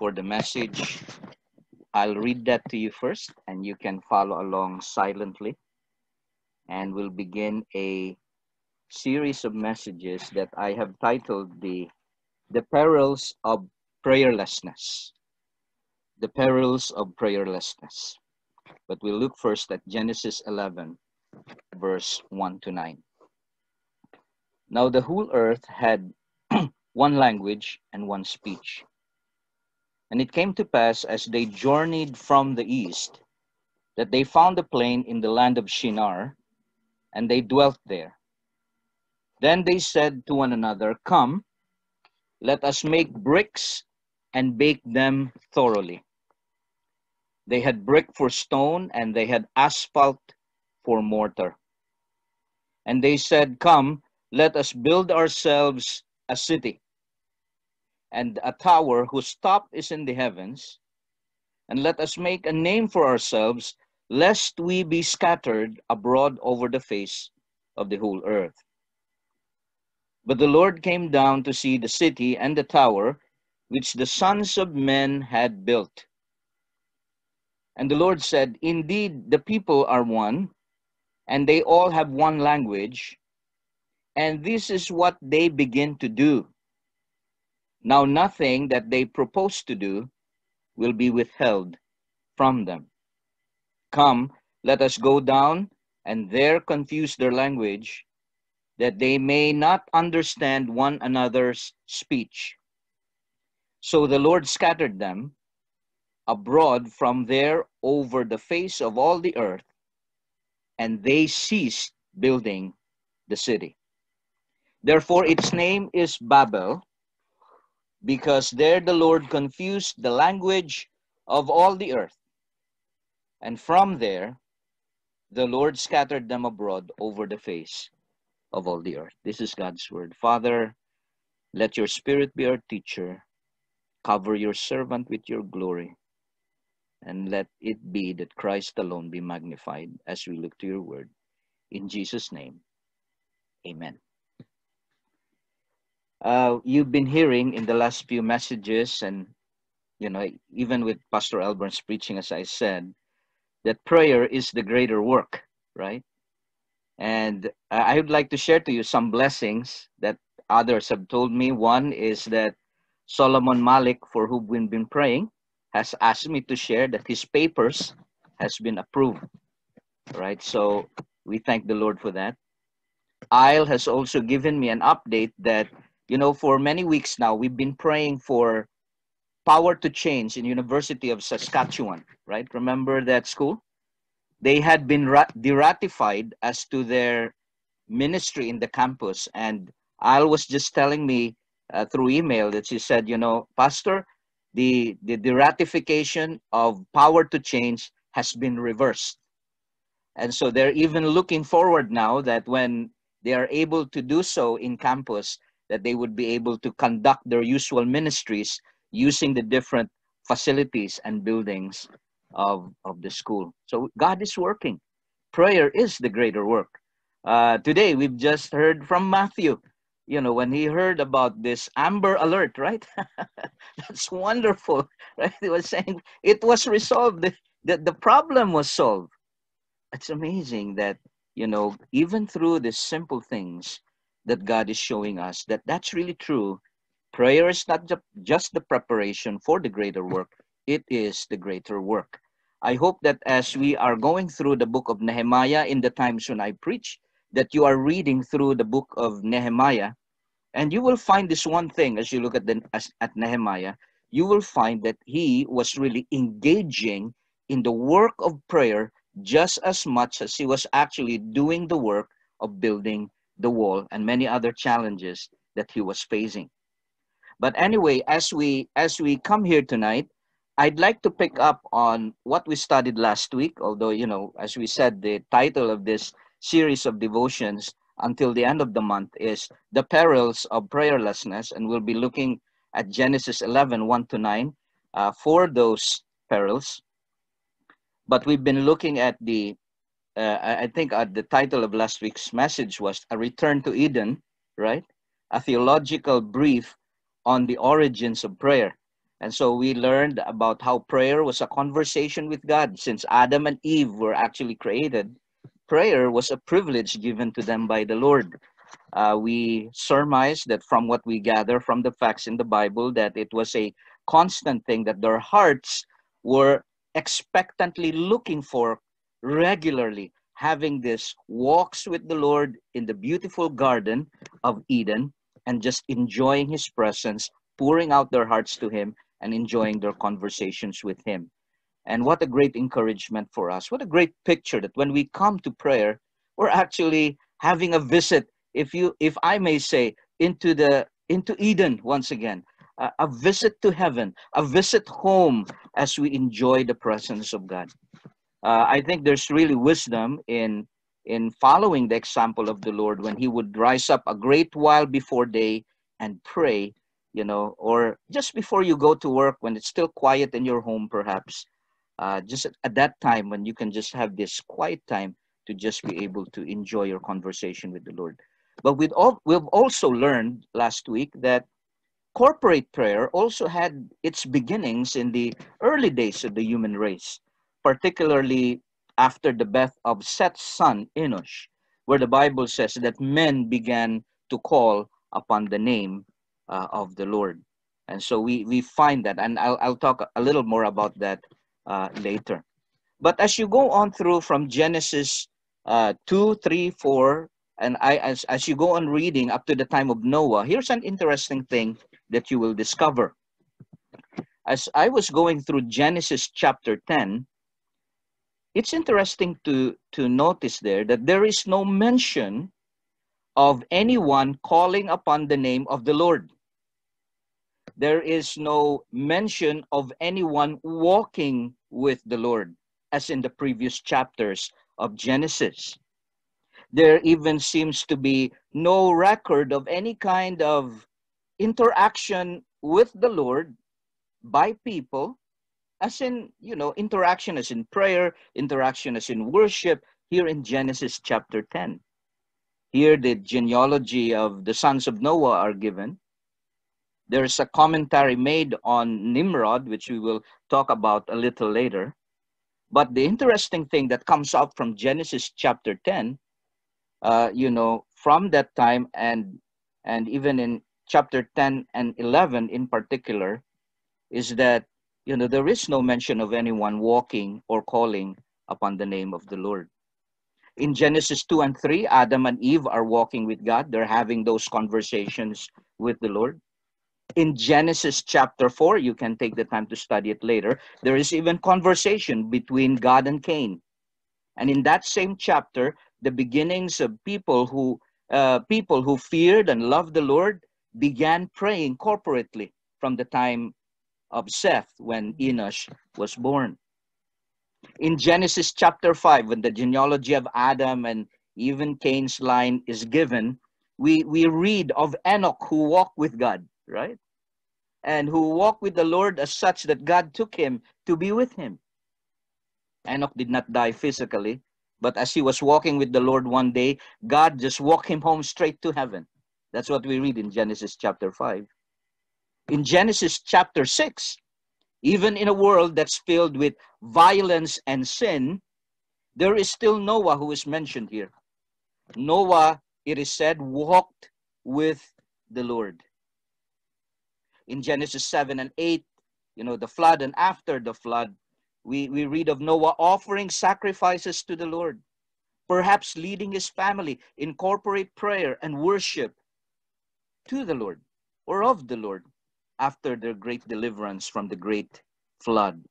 for the message. I'll read that to you first, and you can follow along silently. And we'll begin a series of messages that I have titled the the perils of prayerlessness. The perils of prayerlessness. But we'll look first at Genesis 11, verse 1 to 9. Now the whole earth had one language and one speech. And it came to pass as they journeyed from the east that they found a plain in the land of Shinar, and they dwelt there. Then they said to one another, Come, let us make bricks and bake them thoroughly. They had brick for stone, and they had asphalt for mortar. And they said, Come, let us build ourselves a city and a tower whose top is in the heavens, and let us make a name for ourselves, lest we be scattered abroad over the face of the whole earth. But the Lord came down to see the city and the tower which the sons of men had built. And the Lord said, Indeed, the people are one, and they all have one language, and this is what they begin to do. Now, nothing that they propose to do will be withheld from them. Come, let us go down and there confuse their language, that they may not understand one another's speech. So the Lord scattered them abroad from there over the face of all the earth, and they ceased building the city. Therefore, its name is Babel because there the Lord confused the language of all the earth. And from there, the Lord scattered them abroad over the face of all the earth. This is God's word. Father, let your spirit be our teacher. Cover your servant with your glory. And let it be that Christ alone be magnified as we look to your word. In Jesus' name, amen uh, you've been hearing in the last few messages and you know even with pastor elburn's preaching as i said that prayer is the greater work right? And i would like to share to you some blessings that others have told me. One is that solomon malik for whom we've been praying has asked me to share that his papers has been approved right? So we thank the lord for that. Isle has also given me an update that you know, for many weeks now, we've been praying for power to change in University of Saskatchewan, right? Remember that school? They had been deratified as to their ministry in the campus. And Al was just telling me uh, through email that she said, you know, Pastor, the, the, the ratification of power to change has been reversed. And so they're even looking forward now that when they are able to do so in campus, that they would be able to conduct their usual ministries using the different facilities and buildings of, of the school. So God is working. Prayer is the greater work. Uh, today, we've just heard from Matthew, you know, when he heard about this Amber Alert, right? That's wonderful, right? He was saying it was resolved, the, the, the problem was solved. It's amazing that, you know, even through the simple things, that God is showing us that that's really true. Prayer is not just the preparation for the greater work, it is the greater work. I hope that as we are going through the book of Nehemiah in the times when I preach, that you are reading through the book of Nehemiah, and you will find this one thing as you look at, the, as, at Nehemiah, you will find that he was really engaging in the work of prayer just as much as he was actually doing the work of building the wall and many other challenges that he was facing. But anyway as we as we come here tonight i'd like to pick up on what we studied last week although you know as we said the title of this series of devotions until the end of the month is the perils of prayerlessness and we'll be looking at genesis 11 1 to 9 uh, for those perils. But we've been looking at the uh, I think uh, the title of last week's message was A Return to Eden, right? A theological brief on the origins of prayer. And so we learned about how prayer was a conversation with God. Since Adam and Eve were actually created, prayer was a privilege given to them by the Lord. Uh, we surmise that from what we gather from the facts in the Bible, that it was a constant thing that their hearts were expectantly looking for regularly, having this walks with the Lord in the beautiful garden of Eden and just enjoying his presence, pouring out their hearts to him and enjoying their conversations with him. And what a great encouragement for us. What a great picture that when we come to prayer, we're actually having a visit, if you if I may say, into the into Eden once again. A, a visit to heaven, a visit home as we enjoy the presence of God. Uh, I think there's really wisdom in in following the example of the Lord when he would rise up a great while before day and pray you know, or just before you go to work when it's still quiet in your home, perhaps, uh, just at that time when you can just have this quiet time to just be able to enjoy your conversation with the Lord. But all, we've also learned last week that corporate prayer also had its beginnings in the early days of the human race, particularly after the death of Seth's son Enosh, where the Bible says that men began to call upon the name uh, of the Lord. And so we, we find that, and I'll, I'll talk a little more about that uh, later. But as you go on through from Genesis uh, 2, 3, 4, and I, as, as you go on reading up to the time of Noah, here's an interesting thing that you will discover. As I was going through Genesis chapter 10, it's interesting to, to notice there that there is no mention of anyone calling upon the name of the Lord there is no mention of anyone walking with the Lord, as in the previous chapters of Genesis. There even seems to be no record of any kind of interaction with the Lord by people, as in, you know, interaction as in prayer, interaction as in worship, here in Genesis chapter 10. Here, the genealogy of the sons of Noah are given there's a commentary made on Nimrod, which we will talk about a little later. But the interesting thing that comes out from Genesis chapter 10, uh, you know, from that time and and even in chapter 10 and 11 in particular, is that you know there is no mention of anyone walking or calling upon the name of the Lord. In Genesis 2 and 3, Adam and Eve are walking with God. They're having those conversations with the Lord in Genesis chapter 4, you can take the time to study it later, there is even conversation between God and Cain. And in that same chapter, the beginnings of people who uh, people who feared and loved the Lord began praying corporately from the time of Seth when Enosh was born. In Genesis chapter 5, when the genealogy of Adam and even Cain's line is given, we, we read of Enoch who walked with God right? And who walked with the Lord as such that God took him to be with him. Enoch did not die physically, but as he was walking with the Lord one day, God just walked him home straight to heaven. That's what we read in Genesis chapter 5. In Genesis chapter 6, even in a world that's filled with violence and sin, there is still Noah who is mentioned here. Noah, it is said, walked with the Lord in Genesis 7 and 8, you know, the flood and after the flood, we, we read of Noah offering sacrifices to the Lord, perhaps leading his family in corporate prayer and worship to the Lord or of the Lord after their great deliverance from the great flood.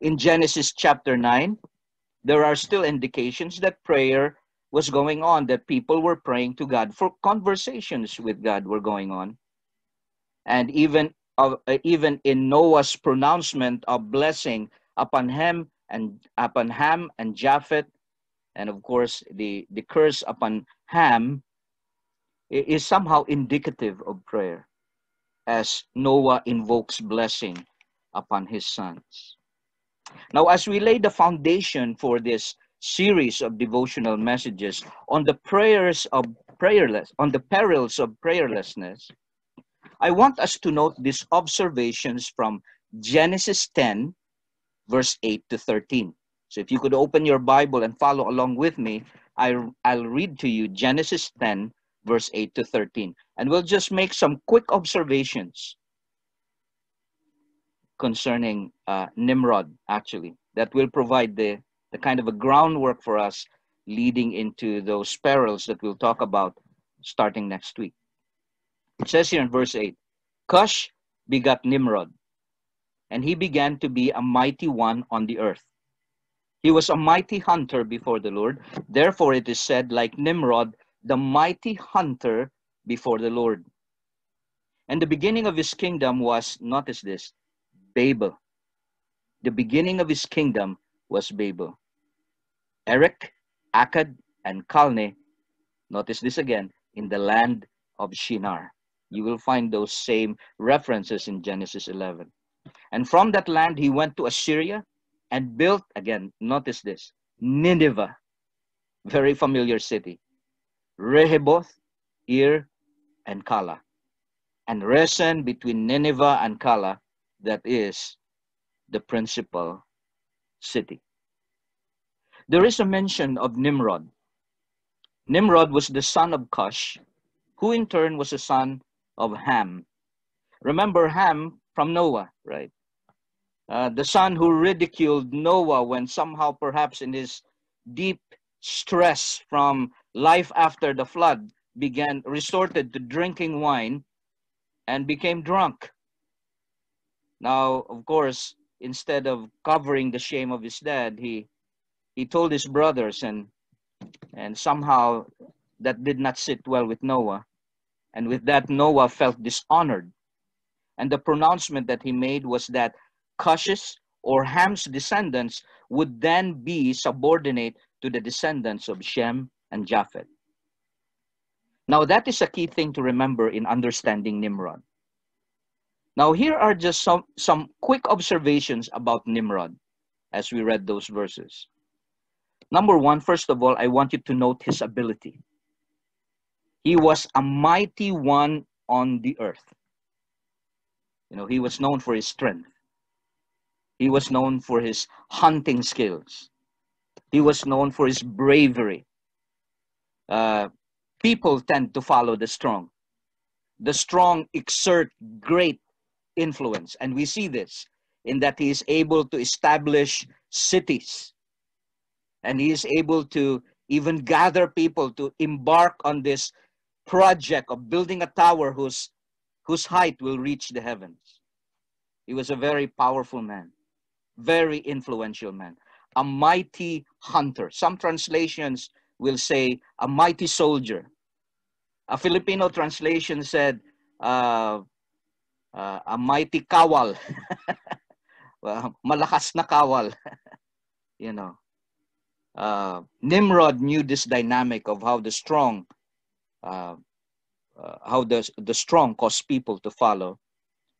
In Genesis chapter 9, there are still indications that prayer was going on, that people were praying to God, for conversations with God were going on and even uh, even in Noah's pronouncement of blessing upon Ham and upon Ham and Japheth, and of course the the curse upon Ham is somehow indicative of prayer, as Noah invokes blessing upon his sons. Now, as we lay the foundation for this series of devotional messages on the prayers of prayerless, on the perils of prayerlessness, I want us to note these observations from Genesis 10, verse 8 to 13. So if you could open your Bible and follow along with me, I, I'll read to you Genesis 10, verse 8 to 13. And we'll just make some quick observations concerning uh, Nimrod, actually, that will provide the, the kind of a groundwork for us leading into those perils that we'll talk about starting next week. It says here in verse 8 Cush begot Nimrod, and he began to be a mighty one on the earth. He was a mighty hunter before the Lord. Therefore, it is said, like Nimrod, the mighty hunter before the Lord. And the beginning of his kingdom was, notice this, Babel. The beginning of his kingdom was Babel. Erech, Akkad, and Calneh, notice this again, in the land of Shinar. You will find those same references in Genesis 11. And from that land he went to Assyria and built, again, notice this, Nineveh, very familiar city, Rehoboth, Ir, and Calah. And Resen between Nineveh and Calah, that is the principal city. There is a mention of Nimrod. Nimrod was the son of Cush, who in turn was the son of Ham. Remember Ham from Noah, right? Uh, the son who ridiculed Noah when somehow, perhaps in his deep stress from life after the flood, began resorted to drinking wine and became drunk. Now, of course, instead of covering the shame of his dad, he he told his brothers, and and somehow that did not sit well with Noah, and with that Noah felt dishonored, and the pronouncement that he made was that Cush's or Ham's descendants would then be subordinate to the descendants of Shem and Japheth. Now, that is a key thing to remember in understanding Nimrod. Now, here are just some, some quick observations about Nimrod as we read those verses. Number one, first of all, I want you to note his ability. He was a mighty one on the earth. You know, he was known for his strength. He was known for his hunting skills. He was known for his bravery. Uh, people tend to follow the strong. The strong exert great influence. And we see this in that he is able to establish cities. And he is able to even gather people to embark on this project of building a tower whose, whose height will reach the heavens. He was a very powerful man very influential man, a mighty hunter. Some translations will say a mighty soldier. A Filipino translation said uh, uh, a mighty kawal. well, malakas na kawal. you know. Uh, Nimrod knew this dynamic of how the strong, uh, uh, how the, the strong cause people to follow,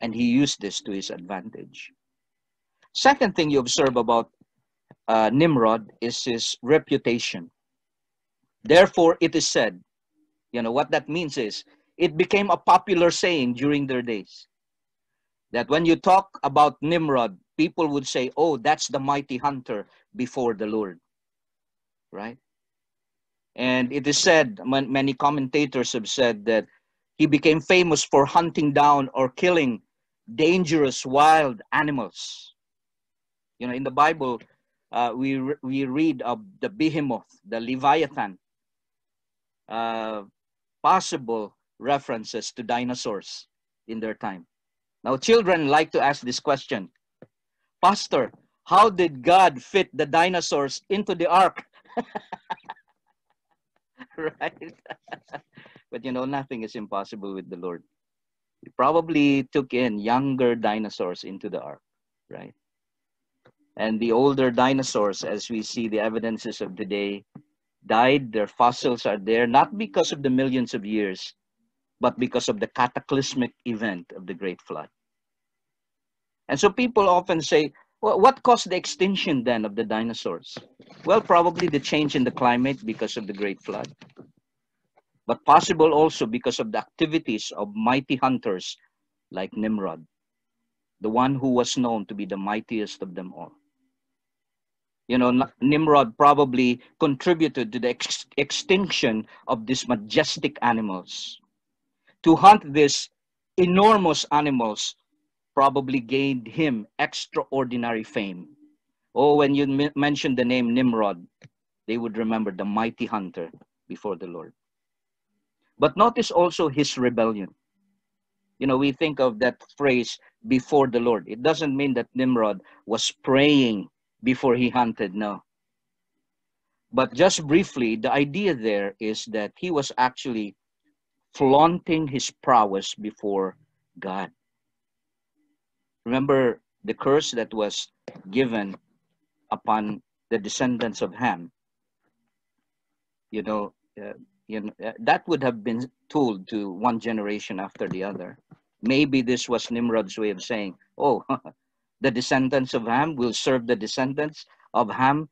and he used this to his advantage. Second thing you observe about uh, Nimrod is his reputation. Therefore, it is said, you know, what that means is it became a popular saying during their days that when you talk about Nimrod, people would say, oh, that's the mighty hunter before the Lord, right? And it is said, many commentators have said that he became famous for hunting down or killing dangerous wild animals you know, in the Bible, uh, we, re we read of the behemoth, the Leviathan, uh, possible references to dinosaurs in their time. Now, children like to ask this question Pastor, how did God fit the dinosaurs into the ark? right? but you know, nothing is impossible with the Lord. He probably took in younger dinosaurs into the ark, right? And the older dinosaurs, as we see the evidences of today, died. Their fossils are there, not because of the millions of years, but because of the cataclysmic event of the Great Flood. And so people often say, well, what caused the extinction then of the dinosaurs? Well, probably the change in the climate because of the Great Flood. But possible also because of the activities of mighty hunters like Nimrod, the one who was known to be the mightiest of them all. You know, Nimrod probably contributed to the ex- extinction of these majestic animals. To hunt these enormous animals probably gained him extraordinary fame. Oh, when you mention the name Nimrod, they would remember the mighty hunter before the Lord. But notice also his rebellion. You know, we think of that phrase before the Lord. It doesn't mean that Nimrod was praying before he hunted, no. But just briefly, the idea there is that he was actually flaunting his prowess before God. Remember the curse that was given upon the descendants of Ham. You know, uh, you know uh, that would have been told to one generation after the other. Maybe this was Nimrod's way of saying, "Oh, the descendants of Ham will serve the descendants of Ham,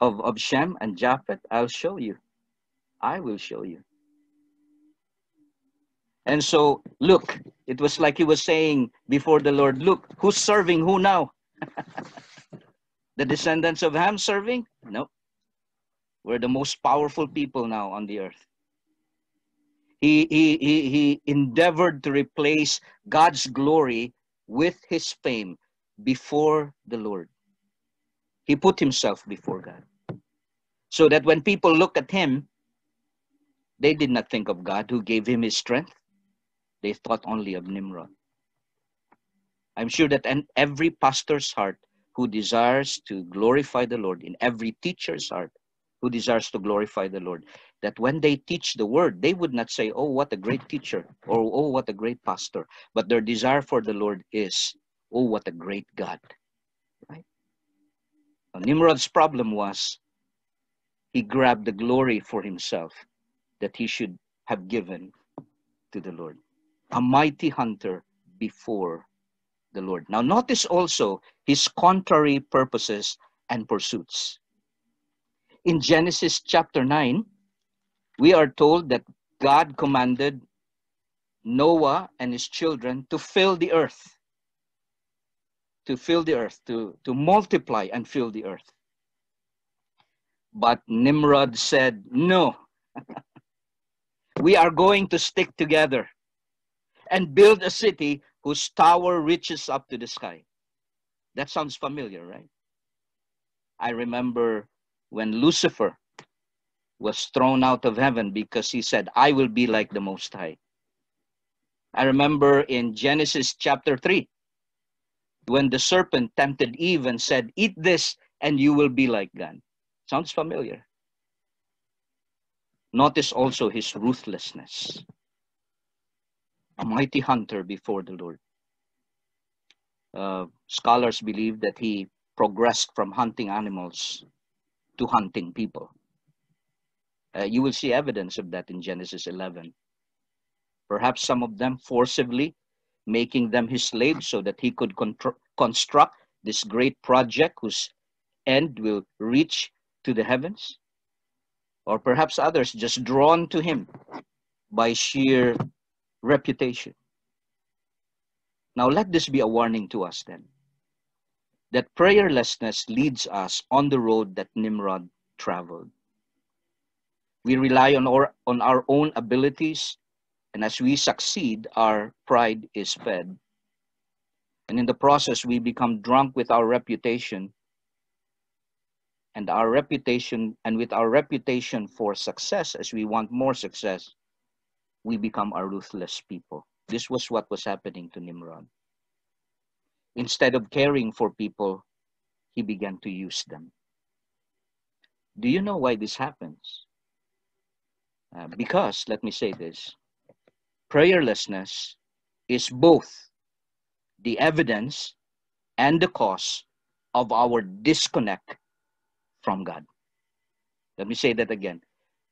of, of Shem and Japheth. I'll show you. I will show you." And so, look, it was like he was saying before the Lord, look, who's serving who now? the descendants of Ham serving? No. We're the most powerful people now on the earth. He, he, he, he endeavored to replace God's glory with his fame before the Lord. He put himself before God. So that when people look at him, they did not think of God who gave him his strength. They thought only of Nimrod. I'm sure that in every pastor's heart who desires to glorify the Lord, in every teacher's heart who desires to glorify the Lord, that when they teach the word, they would not say, Oh, what a great teacher, or Oh, what a great pastor. But their desire for the Lord is, Oh, what a great God. Right? Nimrod's problem was he grabbed the glory for himself that he should have given to the Lord a mighty hunter before the Lord. Now, notice also his contrary purposes and pursuits. In Genesis chapter 9, we are told that God commanded Noah and his children to fill the earth, to fill the earth, to, to multiply and fill the earth. But Nimrod said, No, we are going to stick together and build a city whose tower reaches up to the sky. That sounds familiar, right? I remember when Lucifer was thrown out of heaven because he said, I will be like the Most High. I remember in Genesis chapter 3, when the serpent tempted Eve and said, Eat this and you will be like God. Sounds familiar. Notice also his ruthlessness a mighty hunter before the Lord. Uh, scholars believe that he progressed from hunting animals to hunting people. Uh, you will see evidence of that in Genesis 11. Perhaps some of them forcibly making them his slaves so that he could construct this great project whose end will reach to the heavens. Or perhaps others just drawn to him by sheer reputation. Now, let this be a warning to us then that prayerlessness leads us on the road that Nimrod traveled. We rely on our, on our own abilities, and as we succeed, our pride is fed. And in the process, we become drunk with our reputation. And our reputation, and with our reputation for success, as we want more success, we become a ruthless people. This was what was happening to Nimrod. Instead of caring for people, he began to use them. Do you know why this happens? Uh, because, let me say this prayerlessness is both the evidence and the cause of our disconnect from God. Let me say that again.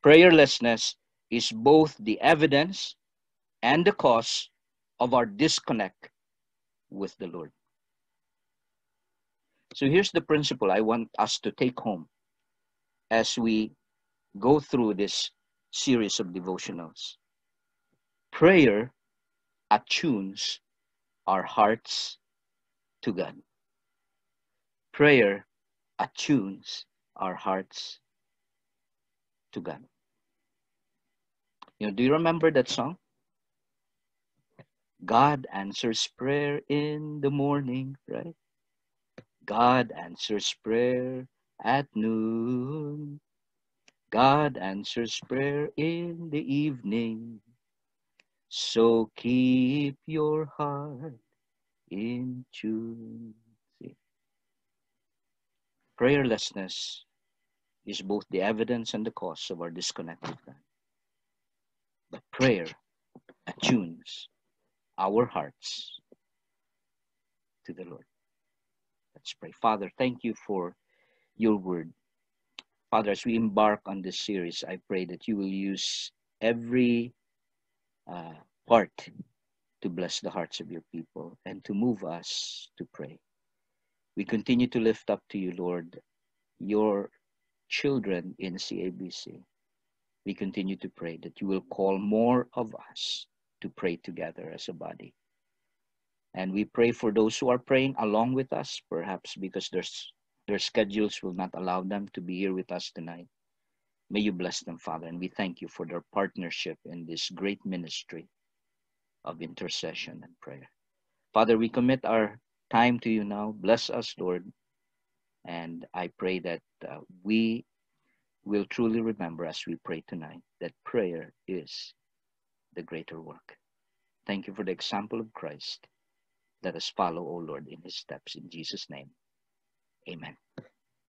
Prayerlessness is both the evidence and the cause of our disconnect with the Lord. So here's the principle I want us to take home as we go through this series of devotionals. Prayer attunes our hearts to God. Prayer attunes our hearts to God. You know, do you remember that song? God answers prayer in the morning, right? God answers prayer at noon. God answers prayer in the evening. So keep your heart in tune. Prayerlessness is both the evidence and the cause of our disconnect with God. But prayer attunes our hearts to the Lord. Let's pray. Father, thank you for your word. Father, as we embark on this series, I pray that you will use every uh, part to bless the hearts of your people and to move us to pray. We continue to lift up to you, Lord, your children in CABC. We continue to pray that you will call more of us to pray together as a body. And we pray for those who are praying along with us, perhaps because there's, their schedules will not allow them to be here with us tonight. May you bless them, Father, and we thank you for their partnership in this great ministry of intercession and prayer. Father, we commit our time to you now. Bless us, Lord. And I pray that uh, we will truly remember as we pray tonight that prayer is the greater work. Thank you for the example of Christ. Let us follow, O Lord, in his steps. In Jesus' name, amen.